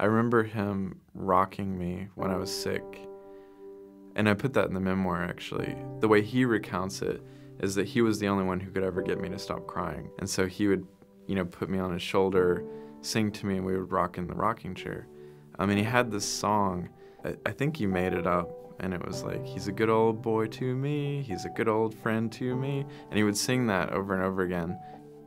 I remember him rocking me when I was sick. And I put that in the memoir actually. The way he recounts it is that he was the only one who could ever get me to stop crying. And so he would, you know, put me on his shoulder, sing to me, and we would rock in the rocking chair. I mean, he had this song, I, think he made it up, and it was like, he's a good old boy to me, he's a good old friend to me. And he would sing that over and over again.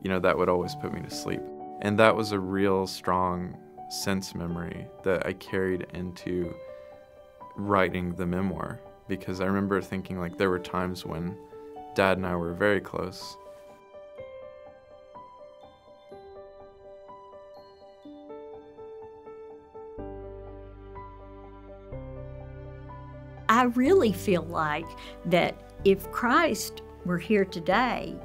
You know, that would always put me to sleep. And that was a real strong sense memory that I carried into writing the memoir because I remember thinking like there were times when dad and I were very close. I really feel like that if Christ were here today,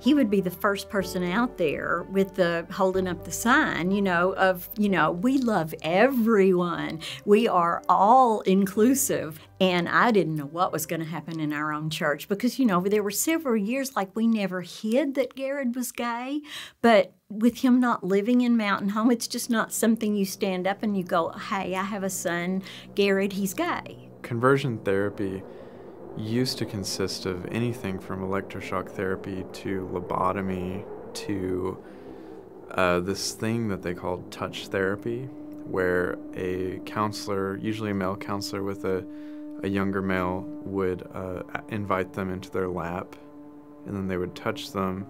he would be the first person out there with the holding up the sign, you know, of, you know, we love everyone. We are all inclusive. And I didn't know what was going to happen in our own church because, you know, there were several years like we never hid that Garrard was gay. But with him not living in Mountain Home, it's just not something you stand up and you go, hey, I have a son, Garrard, he's gay. Conversion therapy used to consist of anything from electroshock therapy to lobotomy to uh, this thing that they called touch therapy, where a counselor, usually a male counselor with a, a younger male, would uh, invite them into their lap and then they would touch them.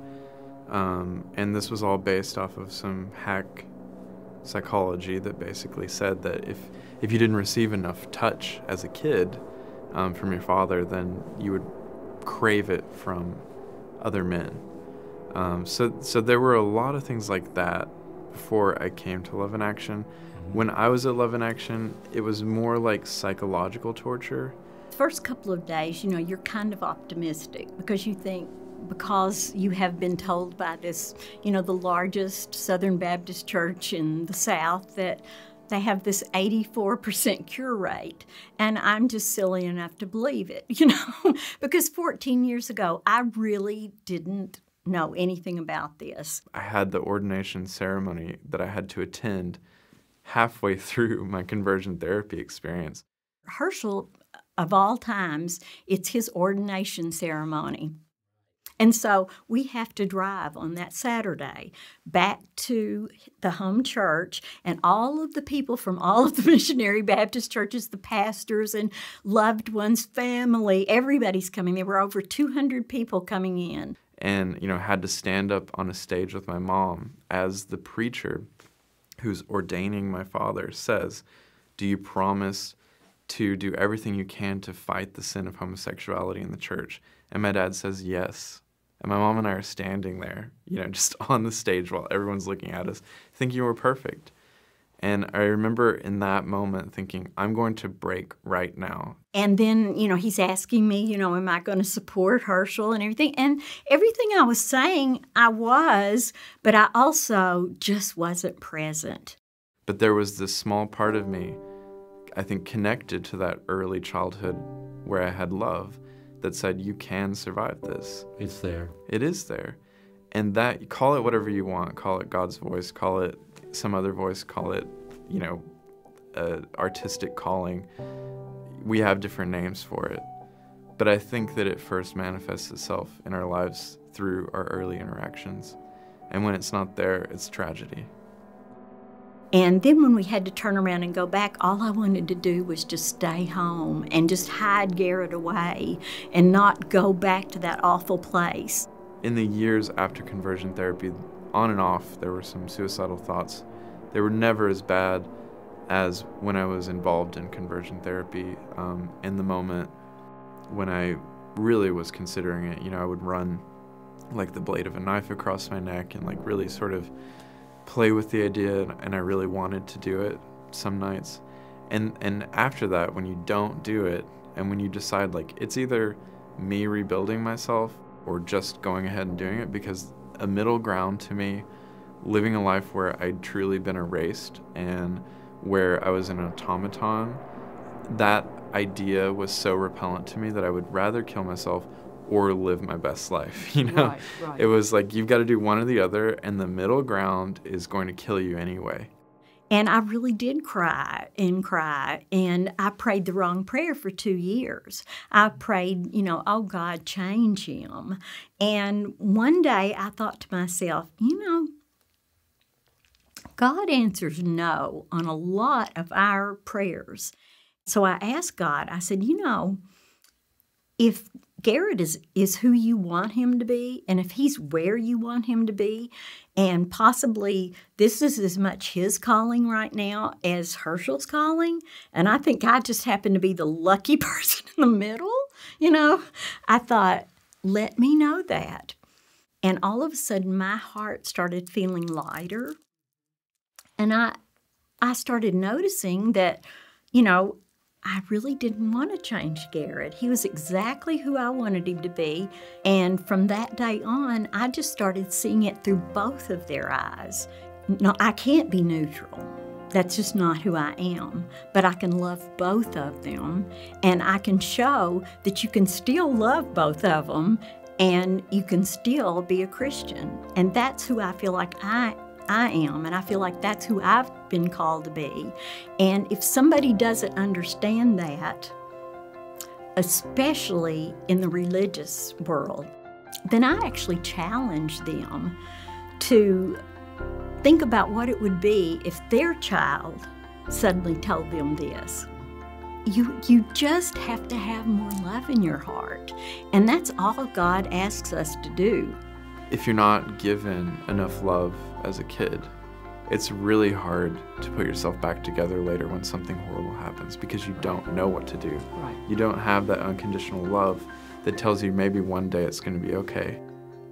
Um, and this was all based off of some hack psychology that basically said that if, if you didn't receive enough touch as a kid, um, from your father, then you would crave it from other men. Um, so, so there were a lot of things like that before I came to Love in Action. Mm-hmm. When I was at Love in Action, it was more like psychological torture. First couple of days, you know, you're kind of optimistic because you think because you have been told by this, you know, the largest Southern Baptist church in the South that they have this 84% cure rate. And I'm just silly enough to believe it, you know, because 14 years ago, I really didn't know anything about this. I had the ordination ceremony that I had to attend halfway through my conversion therapy experience. Herschel, of all times, it's his ordination ceremony. And so we have to drive on that Saturday back to the home church, and all of the people from all of the missionary Baptist churches, the pastors and loved ones, family, everybody's coming. There were over 200 people coming in. And, you know, had to stand up on a stage with my mom as the preacher who's ordaining my father says, Do you promise to do everything you can to fight the sin of homosexuality in the church? And my dad says, Yes. And my mom and I are standing there, you know, just on the stage while everyone's looking at us, thinking we're perfect. And I remember in that moment thinking, I'm going to break right now. And then, you know, he's asking me, you know, am I going to support Herschel and everything? And everything I was saying, I was, but I also just wasn't present. But there was this small part of me, I think, connected to that early childhood where I had love that said you can survive this. It's there. It is there. And that call it whatever you want, call it God's voice, call it some other voice, call it, you know, a artistic calling. We have different names for it. But I think that it first manifests itself in our lives through our early interactions. And when it's not there, it's tragedy. And then when we had to turn around and go back, all I wanted to do was just stay home and just hide Garrard away and not go back to that awful place. In the years after conversion therapy, on and off, there were some suicidal thoughts. They were never as bad as when I was involved in conversion therapy. Um, in the moment when I really was considering it, you know, I would run like the blade of a knife across my neck and like really sort of play with the idea and I really wanted to do it some nights. And and after that when you don't do it and when you decide like it's either me rebuilding myself or just going ahead and doing it because a middle ground to me living a life where I'd truly been erased and where I was an automaton that idea was so repellent to me that I would rather kill myself or live my best life. You know, right, right. it was like you've got to do one or the other, and the middle ground is going to kill you anyway. And I really did cry and cry. And I prayed the wrong prayer for two years. I prayed, you know, oh God, change him. And one day I thought to myself, you know, God answers no on a lot of our prayers. So I asked God, I said, you know, if Garrard is, is who you want him to be, and if he's where you want him to be, and possibly this is as much his calling right now as Herschel's calling, and I think I just happen to be the lucky person in the middle, you know, I thought, let me know that. And all of a sudden, my heart started feeling lighter. And I, I started noticing that, you know, I really didn't want to change Garrard. He was exactly who I wanted him to be. And from that day on, I just started seeing it through both of their eyes. No, I can't be neutral. That's just not who I am. But I can love both of them, and I can show that you can still love both of them and you can still be a Christian. And that's who I feel like I I am, and I feel like that's who I've been called to be. And if somebody doesn't understand that, especially in the religious world, then I actually challenge them to think about what it would be if their child suddenly told them this. You, you just have to have more love in your heart. And that's all God asks us to do if you're not given enough love as a kid, it's really hard to put yourself back together later when something horrible happens because you don't know what to do. Right. You don't have that unconditional love that tells you maybe one day it's going to be okay.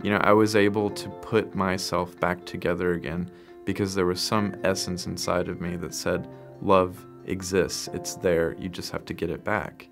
You know, I was able to put myself back together again because there was some essence inside of me that said, love exists, it's there, you just have to get it back.